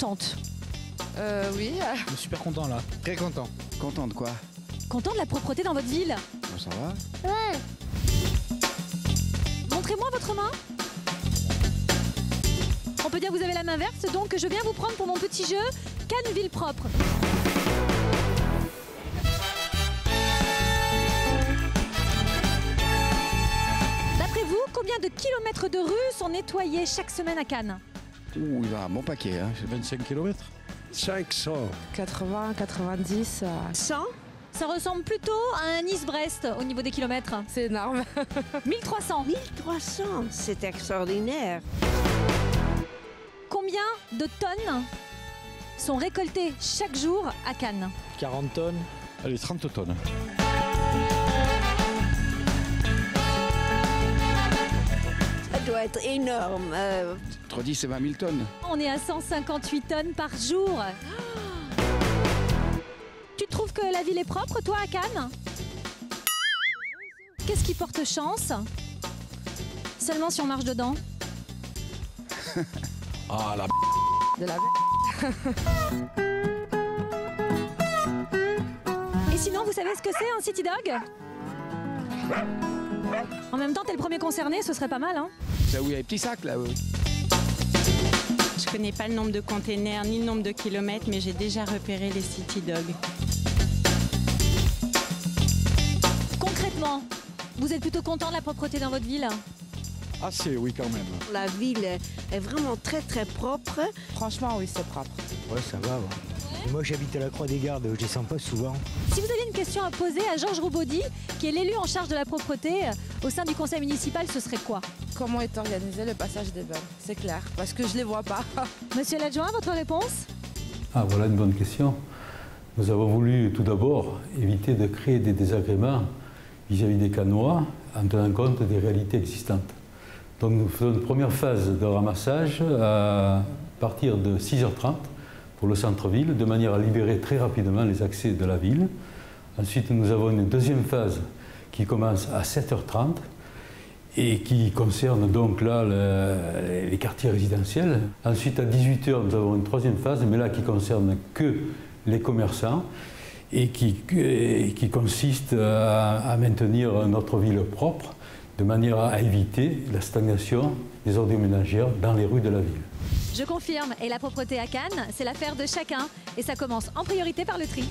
contente Euh, oui. Je suis super content là. Très content. Content de quoi? Content de la propreté dans votre ville Bon, Ça va Ouais. Montrez-moi votre main. On peut dire que vous avez la main verte, donc je viens vous prendre pour mon petit jeu Cannes Ville Propre. D'après vous, combien de kilomètres de rues sont nettoyés chaque semaine à Cannes? Ouh, il va un bon paquet. Hein. 25 km 500. 80, 90, 100. Ça ressemble plutôt à un Nice-Brest au niveau des kilomètres. C'est énorme. 1300. 1300, c'est extraordinaire. Combien de tonnes sont récoltées chaque jour à Cannes? 40 tonnes. Allez, 30 tonnes. Doit être énorme. Euh, Entre 10 et 20 000 tonnes. On est à 158 tonnes par jour. Tu trouves que la ville est propre, toi, à Cannes? Qu'est-ce qui porte chance? Seulement si on marche dedans. Ah, la De la Et sinon, vous savez ce que c'est un city dog En même temps, t'es le premier concerné, ce serait pas mal, hein C'est où il y a les petits sacs là oui. Je connais pas le nombre de containers ni le nombre de kilomètres, mais j'ai déjà repéré les City Dogs. Concrètement, vous êtes plutôt content de la propreté dans votre ville? Assez, oui, quand même. la ville est vraiment très très propre. Franchement, oui, c'est propre. Ouais, ça va. ouais. Moi, j'habite à la Croix des Gardes, je descends pas souvent. Si vous aviez une question à poser à Georges Roubaudy, qui est l'élu en charge de la propreté euh, au sein du conseil municipal, ce serait quoi? Comment est organisé le passage des bonnes C'est clair, parce que je les vois pas. Monsieur l'adjoint, votre réponse? Ah, voilà une bonne question. Nous avons voulu tout d'abord éviter de créer des désagréments vis-à-vis des canois en tenant compte des réalités existantes. Donc nous faisons une première phase de ramassage à partir de 6h30 pour le centre-ville, de manière à libérer très rapidement les accès de la ville. Ensuite, nous avons une deuxième phase qui commence à 7h30 et qui concerne donc là le- les quartiers résidentiels. Ensuite, à 18h, nous avons une troisième phase, mais là qui concerne que les commerçants et qui, et qui consiste à, à maintenir notre ville propre de manière à éviter la stagnation des ordures ménagères dans les rues de la ville. Je confirme, et la propreté à Cannes, c'est l'affaire de chacun, et ça commence en priorité par le tri.